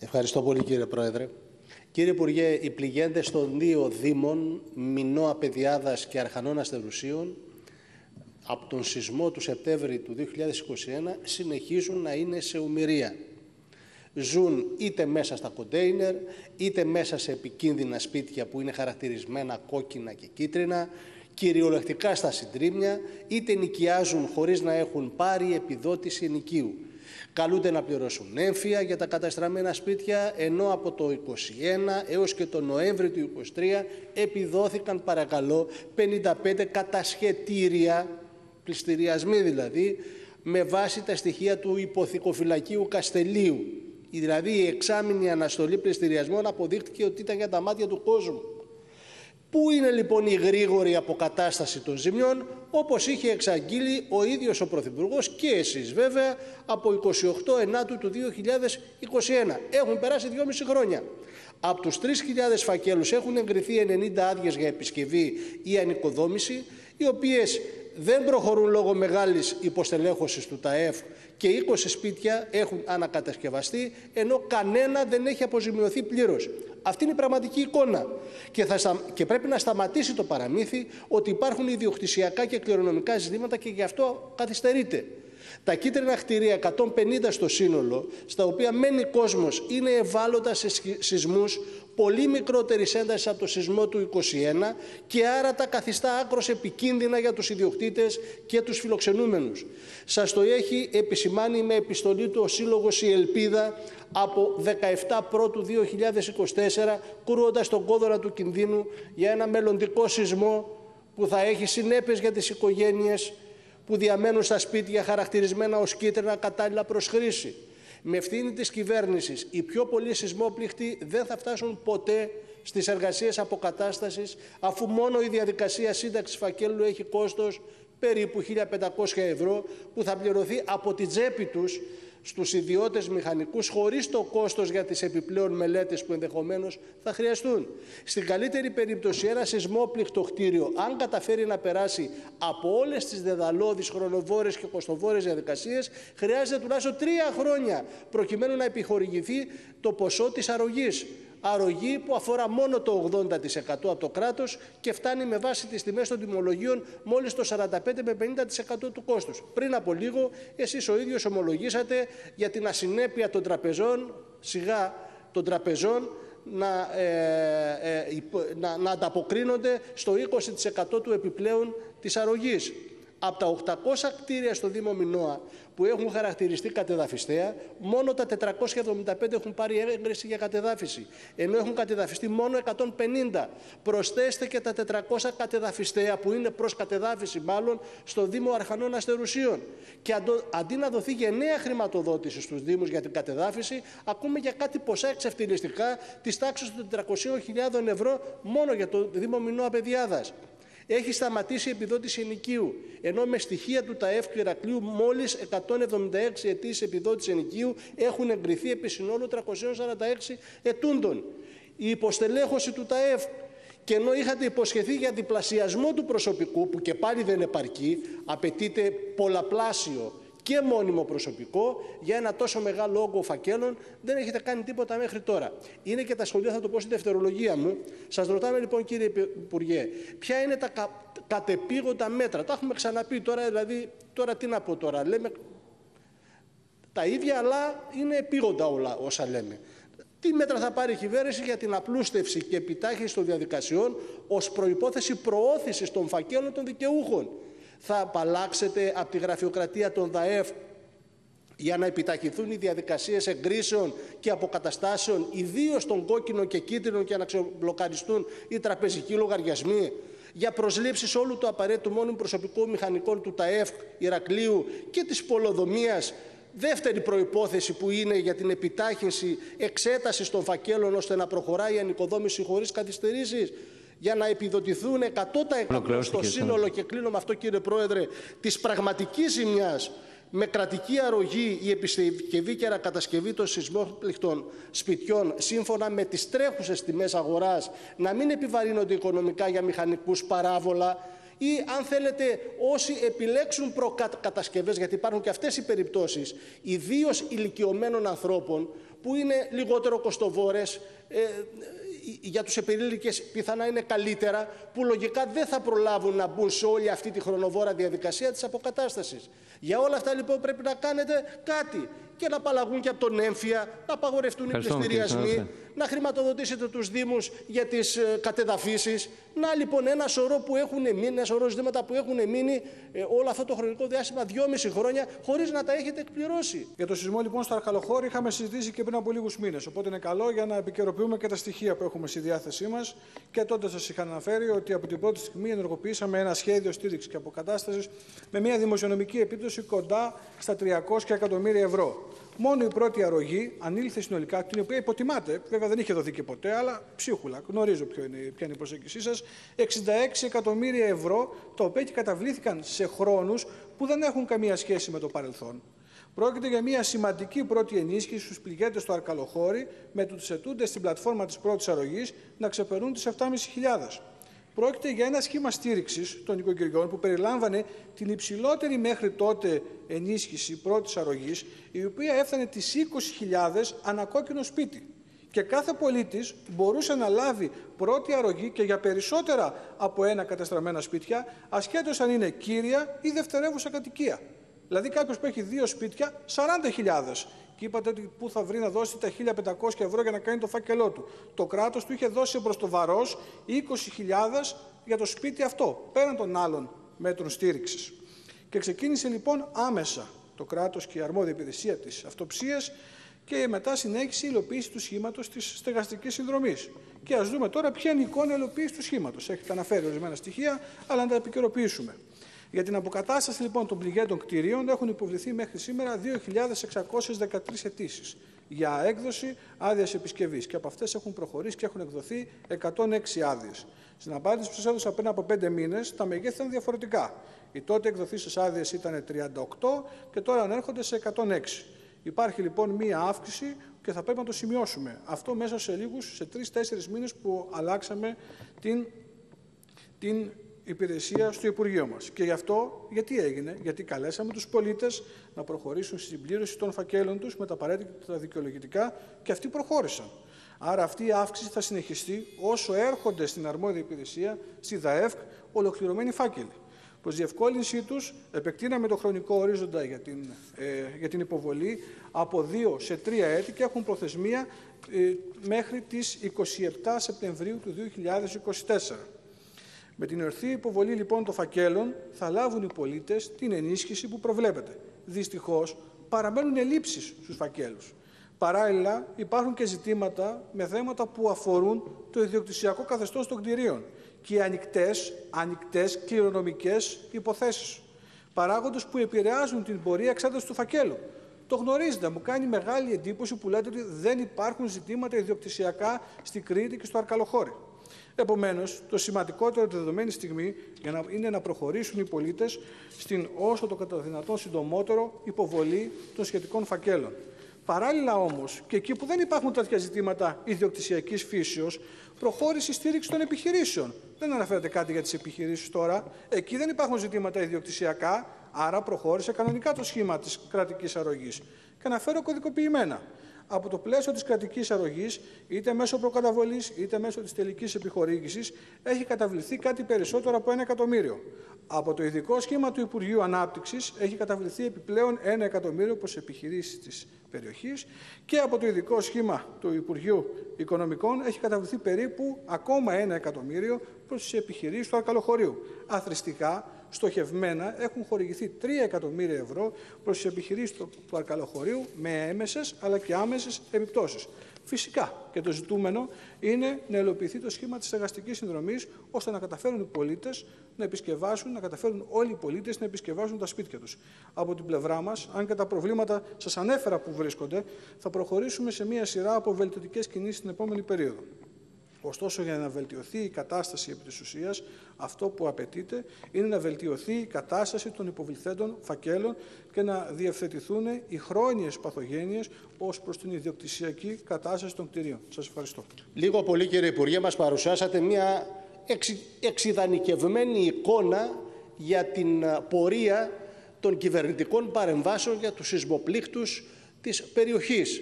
Ευχαριστώ πολύ κύριε Πρόεδρε. Κύριε Υπουργέ, οι πληγέντες των δύο Δήμων, Μινώ Απεδιάδας και Αρχανών Αστερουσίων, από τον σεισμό του Σεπτέμβρη του 2021 συνεχίζουν να είναι σε ομοιρία. Ζουν είτε μέσα στα κοντέινερ, είτε μέσα σε επικίνδυνα σπίτια που είναι χαρακτηρισμένα κόκκινα και κίτρινα, κυριολεκτικά στα συντρίμια, είτε νοικιάζουν χωρίς να έχουν πάρει επιδότηση ενοικίου. Καλούνται να πληρώσουν έμφυα για τα καταστραμμένα σπίτια, ενώ από το 21 έως και το Νοέμβριο του 23 επιδόθηκαν παρακαλώ 55 κατασχετήρια, πληστηριασμοί δηλαδή, με βάση τα στοιχεία του υποθηκοφυλακίου Καστελίου. Δηλαδή η εξάμεινη αναστολή πληστηριασμών αποδείχτηκε ότι ήταν για τα μάτια του κόσμου. Πού είναι λοιπόν η γρήγορη αποκατάσταση των ζημιών, όπως είχε εξαγγείλει ο ίδιος ο Πρωθυπουργός και εσείς βέβαια από 28 Ενάτου του 2021. Έχουν περάσει 2,5 χρόνια. Από τους 3.000 φακέλους έχουν εγκριθεί 90 άδειες για επισκευή ή ανοικοδόμηση, οι οποίες δεν προχωρούν λόγω μεγάλης υποστελέχωσης του ΤΑΕΦ και 20 σπίτια έχουν ανακατασκευαστεί, ενώ κανένα δεν έχει αποζημιωθεί πλήρως. Αυτή είναι η πραγματική εικόνα. Και, θα και πρέπει να σταματήσει το παραμύθι ότι υπάρχουν ιδιοκτησιακά και κληρονομικά ζητήματα και γι' αυτό καθυστερείται. Τα κίτρινα χτιρία 150 στο σύνολο, στα οποία μένει κόσμος, είναι ευάλωτα σε σεισμούς πολύ μικρότερης έντασης από το σεισμό του 21 και άρα τα καθιστά άκρος επικίνδυνα για τους ιδιοκτήτες και τους φιλοξενούμενους. Σας το έχει επισημάνει με επιστολή του ο Σύλλογος «Η Ελπίδα» από 17 Πρώτου 2024, κρούοντας τον κόδωρα του κινδύνου για ένα μελλοντικό σεισμό που θα έχει συνέπειες για τις οικογένειες που διαμένουν στα σπίτια χαρακτηρισμένα ως κίτρινα κατάλληλα προς χρήση. Με ευθύνη της κυβέρνησης, οι πιο πολλοί σεισμόπληκτοι δεν θα φτάσουν ποτέ στις εργασίες αποκατάστασης, αφού μόνο η διαδικασία σύνταξης φακέλου έχει κόστος περίπου 1.500 ευρώ, που θα πληρωθεί από την τσέπη τους στους ιδιώτες μηχανικούς χωρίς το κόστος για τις επιπλέον μελέτες που ενδεχομένως θα χρειαστούν. Στην καλύτερη περίπτωση ένα σεισμόπληκτο κτίριο αν καταφέρει να περάσει από όλες τις δεδαλώδεις, χρονοβόρες και κοστοβόρες διαδικασίες χρειάζεται τουλάχιστον τρία χρόνια προκειμένου να επιχορηγηθεί το ποσό της αρρωγής αρρωγή που αφορά μόνο το 80% από το κράτος και φτάνει με βάση τις τιμές των τιμολογίων μόλις το 45 με 50% του κόστους. Πριν από λίγο εσείς ο ίδιος ομολογήσατε για την ασυνέπεια των τραπεζών, σιγά των τραπεζών, να, ε, ε, να, να ανταποκρίνονται στο 20% του επιπλέον της αρρωγής από τα 800 κτίρια στο Δήμο Μινώα που έχουν χαρακτηριστεί κατεδαφιστέα, μόνο τα 475 έχουν πάρει έγκριση για κατεδάφιση, ενώ έχουν κατεδαφιστεί μόνο 150. Προσθέστε και τα 400 κατεδαφιστέα που είναι προς κατεδάφιση μάλλον στο Δήμο Αρχανών Αστερουσίων. Και αντί να δοθεί γενναία χρηματοδότηση στους Δήμους για την κατεδάφιση, ακούμε για κάτι ποσά εξευτελιστικά της τάξης των 400.000 ευρώ μόνο για το Δήμο Μινώα Παιδιάδας έχει σταματήσει η επιδότηση ενοικίου, ενώ με στοιχεία του ΤΑΕΦ του Ηρακλείου μόλις 176 αιτήσεις επιδότησης ενοικίου έχουν εγκριθεί επί συνόλου 346 ετούντων. Η υποστελέχωση του ΤΑΕΦ και ενώ είχατε υποσχεθεί για διπλασιασμό του προσωπικού, που και πάλι δεν επαρκεί, απαιτείται πολλαπλάσιο και μόνιμο προσωπικό για ένα τόσο μεγάλο όγκο φακέλων δεν έχετε κάνει τίποτα μέχρι τώρα. Είναι και τα σχολεία, θα το πω στη δευτερολογία μου. Σας ρωτάμε λοιπόν, κύριε Υπουργέ, ποια είναι τα κα, κατεπήγοντα μέτρα; Τα έχουμε ξαναπεί τώρα, δηλαδή, τώρα τι να πω τώρα; Λέμε τα ίδια, αλλά είναι επίγοντα όλα όσα λέμε. Τι μέτρα θα πάρει η κυβέρνηση για την απλούστευση και επιτάχυνση των διαδικασιών ως προϋπόθεση προώθησης των φακέλων των δικαιούχων; Θα απαλλάξετε από τη γραφειοκρατία των ΔΑΕΦ για να επιταχυθούν οι διαδικασίες εγκρίσεων και αποκαταστάσεων, ιδίως των κόκκινων και κίτρινων και να ξεμπλοκαριστούν οι τραπεζικοί λογαριασμοί, για προσλήψεις όλου του απαραίτητου μόνιμου προσωπικού μηχανικών του ΤΑΕΦ, Ηρακλείου και της Πολοδομίας, δεύτερη προϋπόθεση που είναι για την επιτάχυνση εξέτασης των φακέλων ώστε να προχωράει η ανοικοδόμηση χωρίς καθυστερήσεις, για να επιδοτηθούν 100% στο σύνολο και κλείνω με αυτό κύριε Πρόεδρε της πραγματικής ζημιάς με κρατική αρρωγή η επισκευή και κατασκευή των σεισμόπληκτων σπιτιών σύμφωνα με τις τρέχουσες τιμές αγοράς να μην επιβαρύνονται οικονομικά για μηχανικούς παράβολα ή αν θέλετε όσοι επιλέξουν προκατασκευές γιατί υπάρχουν και αυτές οι περιπτώσεις ιδίως ηλικιωμένων ανθρώπων που είναι λιγότερο κοστοβόρες, ε, για τους επιλήλικες πιθανά είναι καλύτερα, που λογικά δεν θα προλάβουν να μπουν σε όλη αυτή τη χρονοβόρα διαδικασία της αποκατάστασης. Για όλα αυτά λοιπόν πρέπει να κάνετε κάτι και να απαλλαγούν και από τον έμφυα, να απαγορευτούν οι πληστηριασμοί, να χρηματοδοτήσετε τους Δήμους για τις ε, κατεδαφίσεις. Να λοιπόν ένα σωρό που έχουν μείνει, ένα σωρό ζητήματα που έχουν μείνει ε, όλο αυτό το χρονικό διάστημα, δυόμιση χρόνια, χωρίς να τα έχετε εκπληρώσει. Για το σεισμό λοιπόν στο Αρχαλοχώρι είχαμε συζητήσει και πριν από λίγους μήνες, οπότε είναι καλό για να επικαιροποιούμε και τα στοιχεία που έχουμε στη διάθεσή μας. Και τότε σας είχα αναφέρει ότι από την πρώτη στιγμή ενεργοποιήσαμε ένα σχέδιο στήριξης και αποκατάστασης με μια δημοσιονομική επίπτωση κοντά στα 300 εκατομμύρια ευρώ. Μόνο η πρώτη αρρωγή ανήλθε συνολικά, την οποία υποτιμάτε, βέβαια δεν είχε δοθεί και ποτέ, αλλά ψίχουλα, γνωρίζω ποιο είναι, ποια είναι η προσέγγισή σας, 66 εκατομμύρια ευρώ, τα οποία και καταβλήθηκαν σε χρόνους που δεν έχουν καμία σχέση με το παρελθόν. Πρόκειται για μια σημαντική πρώτη ενίσχυση στους πληγέντες του Αρκαλοχώρη, με τους ετούντες στην πλατφόρμα της πρώτης αρρωγής να ξεπερνούν τις 7.500. Πρόκειται για ένα σχήμα στήριξης των οικογενειών που περιλάμβανε την υψηλότερη μέχρι τότε ενίσχυση πρώτης αρρωγής, η οποία έφτανε τις 20.000 ανακόκκινο σπίτι. Και κάθε πολίτης μπορούσε να λάβει πρώτη αρρωγή και για περισσότερα από ένα κατεστραμμένα σπίτια, ασχέτως αν είναι κύρια ή δευτερεύουσα κατοικία. Δηλαδή κάποιος που έχει δύο σπίτια, 40.000 και είπατε ότι πού θα βρει να δώσει τα 1.500 ευρώ για να κάνει το φάκελό του. Το κράτος του είχε δώσει προς το βαρός 20.000 για το σπίτι αυτό, πέραν των άλλων μέτρων στήριξης. Και ξεκίνησε λοιπόν άμεσα το κράτος και η αρμόδια υπηρεσία της αυτοψίας και μετά συνέχισε η υλοποίηση του σχήματος της στεγαστικής συνδρομής. Και ας δούμε τώρα ποια είναι η εικόνα υλοποίησης του σχήματος. Έχετε αναφέρει ορισμένα στοιχεία, αλλά να τα επικαιροποιήσουμε. Για την αποκατάσταση λοιπόν των πληγέντων κτηρίων έχουν υποβληθεί μέχρι σήμερα 2.613 αιτήσεις για έκδοση άδειας επισκευής. Και από αυτές έχουν προχωρήσει και έχουν εκδοθεί 106 άδειες. Στην απάντηση που σας έδωσα πριν από 5 μήνες, τα μεγέθη ήταν διαφορετικά. Οι τότε εκδοθήσεις άδειες ήταν 38 και τώρα ανέρχονται σε 106. Υπάρχει λοιπόν μία αύξηση και θα πρέπει να το σημειώσουμε. Αυτό μέσα σε λίγους, σε 3-4 μήνες που αλλάξαμε την, την υπηρεσία στο Υπουργείο μας. Και γι' αυτό, γιατί έγινε, γιατί καλέσαμε τους πολίτες να προχωρήσουν στην συμπλήρωση των φακέλων τους με τα απαραίτητα δικαιολογητικά και αυτοί προχώρησαν. Άρα αυτή η αύξηση θα συνεχιστεί όσο έρχονται στην αρμόδια υπηρεσία, στη ΔΑΕΦΚ, ολοκληρωμένοι φάκελοι. Προς διευκόλυνσή τους επεκτείναμε το χρονικό ορίζοντα για την, ε, για την υποβολή από δύο σε τρία έτη και έχουν προθεσμία ε, μέχρι τις 27 Σεπτεμβρίου του 2024. Με την ορθή υποβολή λοιπόν των φακέλων θα λάβουν οι πολίτες την ενίσχυση που προβλέπεται. Δυστυχώς παραμένουν ελλείψεις στους φακέλους. Παράλληλα υπάρχουν και ζητήματα με θέματα που αφορούν το ιδιοκτησιακό καθεστώς των κτηρίων και οι ανοιχτές, ανοιχτές κληρονομικές υποθέσεις. Παράγοντες που επηρεάζουν την πορεία εξέτασης του φακέλου. Το γνωρίζετε, μου κάνει μεγάλη εντύπωση που λέτε ότι δεν υπάρχουν ζητήματα ιδιοκτησιακά στη Κρήτη και στο Αρκαλοχώρι. Επομένως, το σημαντικότερο τη δεδομένη στιγμή για να, είναι να προχωρήσουν οι πολίτες στην όσο το κατά δυνατόν συντομότερο υποβολή των σχετικών φακέλων. Παράλληλα όμως, και εκεί που δεν υπάρχουν τέτοια ζητήματα ιδιοκτησιακής φύσεως, προχώρησε η στήριξη των επιχειρήσεων. Δεν αναφέρεται κάτι για τις επιχειρήσεις τώρα. Εκεί δεν υπάρχουν ζητήματα ιδιοκτησιακά, άρα προχώρησε κανονικά το σχήμα της κρατικής αρρωγής. Και αναφέρω κωδικοποιημένα από το πλαίσιο της κρατικής αρρωγής, είτε μέσω προκαταβολής, είτε μέσω της τελικής επιχορήγησης, έχει καταβληθεί κάτι περισσότερο από ένα εκατομμύριο. Από το ειδικό σχήμα του Υπουργείου Ανάπτυξης έχει καταβληθεί επιπλέον ένα εκατομμύριο προς επιχειρήσεις της περιοχής και από το ειδικό σχήμα του Υπουργείου Οικονομικών έχει καταβληθεί περίπου ακόμα ένα εκατομμύριο προς τις επιχειρήσεις του Αρκαλοχωρίου. Αθρηστικά, στοχευμένα έχουν χορηγηθεί 3 εκατομμύρια ευρώ προς τις επιχειρήσεις του, του Αρκαλοχωρίου με έμεσες αλλά και άμεσες επιπτώσεις. Φυσικά και το ζητούμενο είναι να ελοποιηθεί το σχήμα της εργαστικής συνδρομής ώστε να καταφέρουν οι πολίτες να επισκευάσουν, να καταφέρουν όλοι οι πολίτες να επισκευάσουν τα σπίτια τους. Από την πλευρά μας, αν και τα προβλήματα σας ανέφερα που βρίσκονται, θα προχωρήσουμε σε μια σειρά από βελτιωτικές κινήσεις την επόμενη περίοδο. Ωστόσο, για να βελτιωθεί η κατάσταση επί της ουσίας, αυτό που απαιτείται είναι να βελτιωθεί η κατάσταση των υποβληθέντων φακέλων και να διευθετηθούν οι χρόνιες παθογένειες ως προς την ιδιοκτησιακή κατάσταση των κτηρίων. Σας ευχαριστώ. Λίγο πολύ κύριε Υπουργέ μας παρουσιάσατε μια εξι, εξειδανικευμένη εικόνα για την πορεία των κυβερνητικών παρεμβάσεων για τους σεισμοπλήκτους της περιοχής.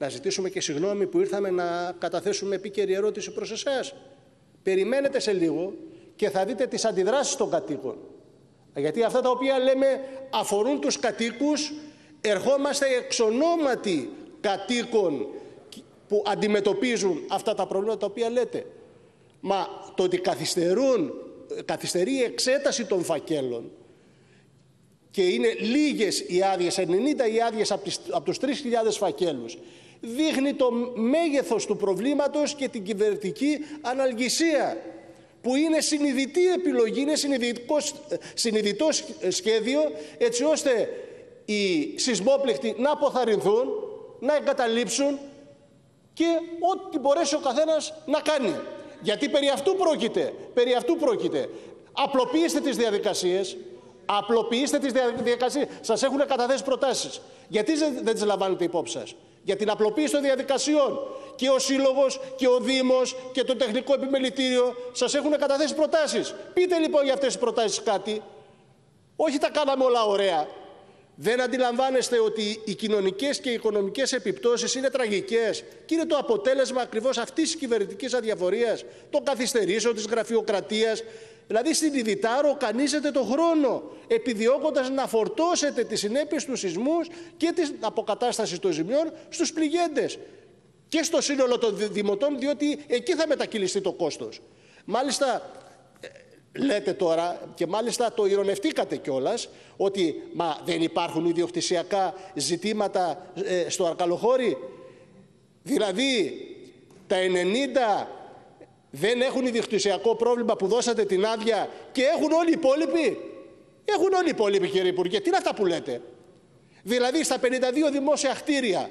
Να ζητήσουμε και συγγνώμη που ήρθαμε να καταθέσουμε επίκαιρη ερώτηση προς εσάς. Περιμένετε σε λίγο και θα δείτε τις αντιδράσεις των κατοίκων. Γιατί αυτά τα οποία λέμε αφορούν τους κατοίκους, ερχόμαστε εξ ονόματι κατοίκων που αντιμετωπίζουν αυτά τα προβλήματα τα οποία λέτε. Μα το ότι καθυστερούν, καθυστερεί η εξέταση των φακέλων και είναι λίγες οι άδειες, 90 οι άδειες από τους 3.000 φακέλους, δείχνει το μέγεθος του προβλήματος και την κυβερνητική αναλγησία που είναι συνειδητή επιλογή, είναι συνειδητό σχέδιο έτσι ώστε οι σεισμόπληκτοι να αποθαρρυνθούν, να εγκαταλείψουν και ό,τι μπορέσει ο καθένας να κάνει. Γιατί περί αυτού πρόκειται. Περί αυτού πρόκειται. Απλοποιήστε τις διαδικασίες. Απλοποιήστε τις διαδικασίες. Σας έχουν καταθέσει προτάσεις. Γιατί δεν τις λαμβάνετε υπόψη σας; Για την απλοποίηση των διαδικασιών. Και ο Σύλλογος και ο Δήμος και το Τεχνικό Επιμελητήριο σας έχουν καταθέσει προτάσεις. Πείτε λοιπόν για αυτές τις προτάσεις κάτι. Όχι τα κάναμε όλα ωραία. Δεν αντιλαμβάνεστε ότι οι κοινωνικές και οι οικονομικές επιπτώσεις είναι τραγικές και είναι το αποτέλεσμα ακριβώς αυτής της κυβερνητικής αδιαφορίας, των καθυστερήσεων της γραφειοκρατίας. Δηλαδή συνειδητά ροκανίζετε το χρόνο, επιδιώκοντας να φορτώσετε τις συνέπειες του σεισμούς και της αποκατάστασης των ζημιών στους πληγέντες και στο σύνολο των δημοτών, διότι εκεί θα μετακυλιστεί το κόστος. Μάλιστα, λέτε τώρα και μάλιστα το ηρωνευτήκατε κιόλας ότι μα δεν υπάρχουν ιδιοκτησιακά ζητήματα ε, στο Αρκαλοχώρι. Δηλαδή τα 90 δεν έχουν ιδιοκτησιακό πρόβλημα που δώσατε την άδεια και έχουν όλοι οι υπόλοιποι; Έχουν όλοι οι υπόλοιποι κύριε Υπουργέ. Τι είναι αυτά που λέτε; Δηλαδή στα 52 δημόσια χτίρια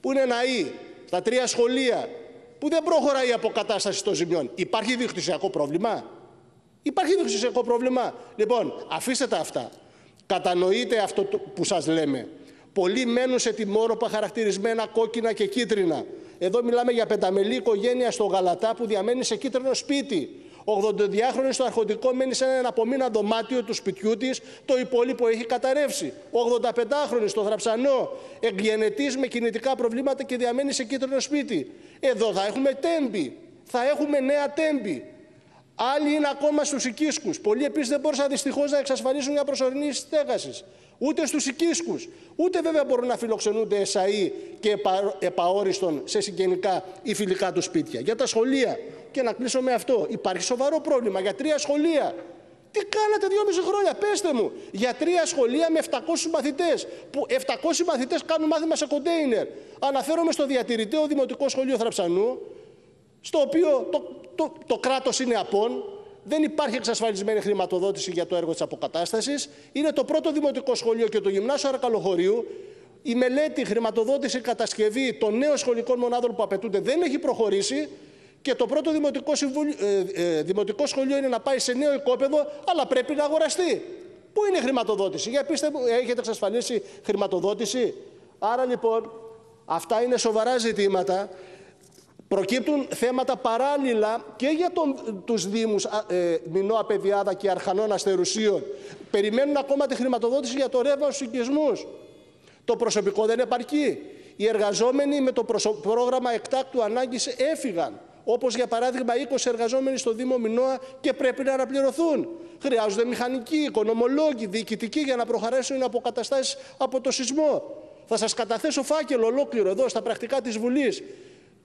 που είναι ναοί, στα τρία σχολεία που δεν προχωράει η αποκατάσταση των ζημιών. Υπάρχει ιδιοκτησιακό πρόβλημα; Υπάρχει ουσιακό πρόβλημα; Λοιπόν, αφήστε τα αυτά. Κατανοείτε αυτό που σας λέμε. Πολλοί μένουν σε τιμόρροπα χαρακτηρισμένα κόκκινα και κίτρινα. Εδώ μιλάμε για πενταμελή οικογένεια στο Γαλατά που διαμένει σε κίτρινο σπίτι. 82χρονη στο αρχοντικό μένει σε ένα απομείνα δωμάτιο του σπιτιού της, το υπόλοιπο έχει καταρρεύσει. 85χρονη στο Θραψανό, εγγενετή με κινητικά προβλήματα και διαμένει σε κίτρινο σπίτι. Εδώ θα έχουμε τέμπη. Θα έχουμε νέα τέμπη. Άλλοι είναι ακόμα στους οικίσκους. Πολλοί επίσης δεν μπορούσαν δυστυχώς να εξασφαλίσουν μια προσωρινή στέγαση. Ούτε στους οικίσκους. Ούτε βέβαια μπορούν να φιλοξενούνται εσαί και επαόριστον σε συγγενικά ή φιλικά τους σπίτια. Για τα σχολεία. Και να κλείσω με αυτό. Υπάρχει σοβαρό πρόβλημα για τρία σχολεία. Τι κάνατε δυόμιση χρόνια, πέστε μου. Για τρία σχολεία με 700 μαθητέ. Που 700 μαθητέ κάνουν μάθημα σε κοντέινερ. Αναφέρομαι στο διατηρητέο Δημοτικό Σχολείο Θραψανού, στο οποίο το, το, το κράτος είναι απόν, δεν υπάρχει εξασφαλισμένη χρηματοδότηση για το έργο της αποκατάστασης. Είναι το πρώτο δημοτικό σχολείο και το γυμνάσιο Αρακαλοχωρίου. Η μελέτη, χρηματοδότηση, κατασκευή των νέων σχολικών μονάδων που απαιτούνται δεν έχει προχωρήσει και το πρώτο δημοτικό, ε, ε, δημοτικό σχολείο είναι να πάει σε νέο οικόπεδο, αλλά πρέπει να αγοραστεί. Πού είναι η χρηματοδότηση, για πείστε μου, έχετε εξασφαλίσει χρηματοδότηση; Άρα λοιπόν, αυτά είναι σοβαρά ζητήματα Προκύπτουν θέματα παράλληλα και για τον, τους Δήμους ε, Μινώα Παιδιάδα και Αρχανών Αστερουσίων. Περιμένουν ακόμα τη χρηματοδότηση για το ρεύμα στους οικισμούς. Το προσωπικό δεν επαρκεί. Οι εργαζόμενοι με το πρόγραμμα εκτάκτου ανάγκης έφυγαν. Όπως για παράδειγμα 20 εργαζόμενοι στο Δήμο Μινώα και πρέπει να αναπληρωθούν. Χρειάζονται μηχανικοί, οικονομολόγοι, διοικητικοί για να προχαρέσουν οι αποκαταστάσεις από το σεισμό. Θα σας καταθέσω φάκελο ολόκληρο εδώ στα πρακτικά της Βουλής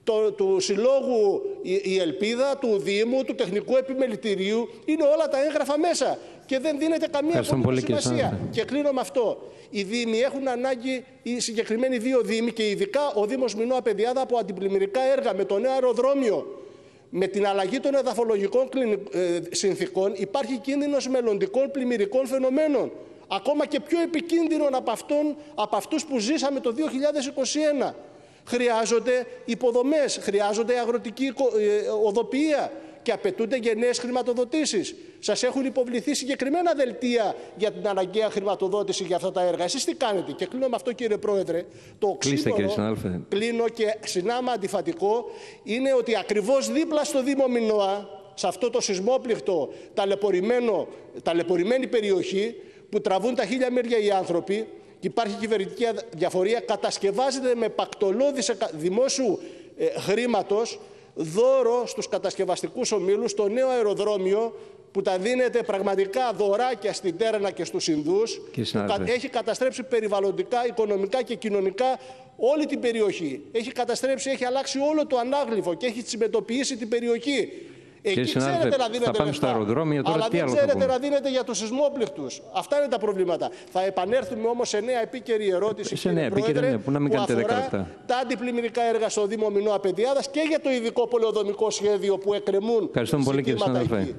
το, του Συλλόγου η, Ελπίδα, του Δήμου, του Τεχνικού Επιμελητηρίου. Είναι όλα τα έγγραφα μέσα και δεν δίνεται καμία σημασία. Και κλείνω με αυτό. Οι Δήμοι έχουν ανάγκη, οι συγκεκριμένοι δύο Δήμοι και ειδικά ο Δήμος Μινώα Παιδιάδα από αντιπλημμυρικά έργα με το νέο αεροδρόμιο. Με την αλλαγή των εδαφολογικών ε, συνθήκων υπάρχει κίνδυνος μελλοντικών πλημμυρικών φαινομένων. Ακόμα και πιο επικίνδυνων από, αυτόν, από αυτούς που ζήσαμε το 2021 χρειάζονται υποδομές, χρειάζονται αγροτική ε, οδοποιία και απαιτούνται γενναίες χρηματοδοτήσεις. Σας έχουν υποβληθεί συγκεκριμένα δελτία για την αναγκαία χρηματοδότηση για αυτά τα έργα. Εσείς τι κάνετε; Και κλείνω με αυτό κύριε Πρόεδρε. Το ξύλο, κλείνω και συνάμα αντιφατικό είναι ότι ακριβώς δίπλα στο Δήμο Μινώα, σε αυτό το σεισμόπληκτο ταλαιπωρημένη περιοχή που τραβούν τα χίλια μέρια οι άνθρωποι, και υπάρχει κυβερνητική διαφορία, κατασκευάζεται με πακτολώδη δημόσιου ε, χρήματος δώρο στους κατασκευαστικούς ομίλους το νέο αεροδρόμιο που τα δίνεται πραγματικά δωράκια στην Τέρανα και στους Ινδούς, έχει καταστρέψει περιβαλλοντικά, οικονομικά και κοινωνικά όλη την περιοχή. Έχει καταστρέψει, έχει αλλάξει όλο το ανάγλυφο και έχει συμμετοποιήσει την περιοχή. Εκεί ξέρετε να δίνετε θα πάμε στο αεροδρόμιο, τώρα αλλά τι δεν άλλο ξέρετε να δίνετε για τους σεισμόπληκτους. Αυτά είναι τα προβλήματα. Θα επανέλθουμε όμως σε νέα επίκαιρη ερώτηση, σε νέα επίκαιρη, ναι, που να μην κάνετε αφορά τα αντιπλημμυρικά έργα στο Δήμο Μινώα Απεντιάδας και για το ειδικό πολεοδομικό σχέδιο που εκκρεμούν Ευχαριστούμε πολύ κύριε συνάδελφε.